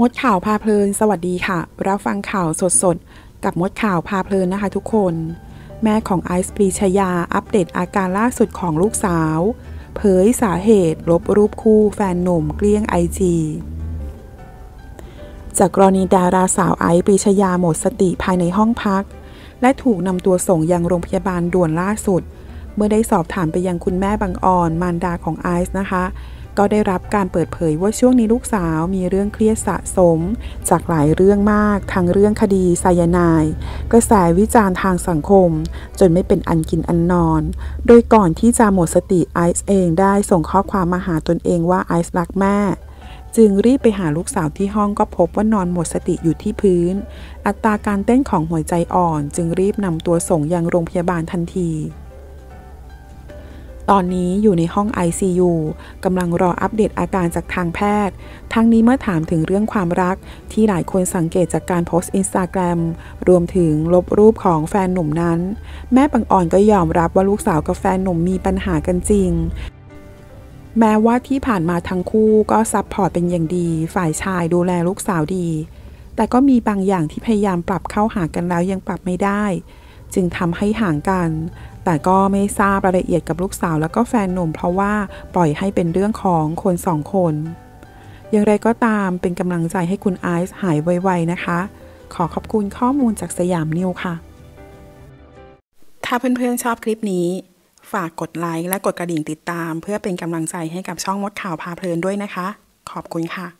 มดข่าวพาเพลิน สวัสดีค่ะ รับฟังข่าวสดๆ กับมดข่าวพาเพลินนะคะทุกคน แม่ของไอซ์ปรีชยาอัปเดตอาการล่าสุดของลูกสาว เผยสาเหตุ ลบรูปคู่แฟนหนุ่มเกลี้ยงไอจีจากกรณีดาราสาวไอซ์ปรีชยาหมดสติภายในห้องพัก และถูกนำตัวส่งยังโรงพยาบาลด่วนล่าสุด เมื่อได้สอบถามไปยังคุณแม่บางอ่อนมารดาของไอซ์นะคะ ก็ได้รับการเปิดเผยว่าช่วงนี้ลูกสาวมีเรื่องเครียดสะสม จากหลายเรื่องมากทั้งเรื่องคดีไซยานายกระแสวิจารณ์ทางสังคม จนไม่เป็นอันกินอันนอน โดยก่อนที่จะหมดสติไอซ์เองได้ส่งข้อความมาหาตนเองว่าไอซ์รักแม่จึงรีบไปหาลูกสาวที่ห้องก็พบว่านอนหมดสติอยู่ที่พื้น อัตราการเต้นของหัวใจอ่อน จึงรีบนำตัวส่งยังโรงพยาบาลทันที ตอนนี้อยู่ในห้อง ICU กำลังรออัปเดตอาการจากทางแพทย์ ทั้งนี้เมื่อถามถึงเรื่องความรักที่หลายคนสังเกตจากการโพสต์อินสตาแกรมรวมถึงลบรูปของแฟนหนุ่มนั้น แม่ปังอ่อนก็ยอมรับว่าลูกสาวกับแฟนหนุ่มมีปัญหากันจริงแม้ว่าที่ผ่านมาทั้งคู่ก็ support เป็นอย่างดี ฝ่ายชายดูแลลูกสาวดี แต่ก็มีบางอย่างที่พยายามปรับเข้าหากันแล้วยังปรับไม่ได้ จึงทำให้ห่างกัน แต่ก็ไม่ทราบรายละเอียดกับลูกสาวแล้วก็แฟนหนุ่มเพราะว่าปล่อยให้เป็นเรื่องของคนสองคน อย่างไรก็ตามเป็นกำลังใจให้คุณไอซ์หายไวๆนะคะ ขอขอบคุณข้อมูลจากสยามนิวค่ะ ถ้าเพื่อนๆชอบคลิปนี้ ฝากกดไลค์และกดกระดิ่งติดตาม เพื่อเป็นกำลังใจให้กับช่องมดข่าวพาเพลินด้วยนะคะ ขอบคุณค่ะ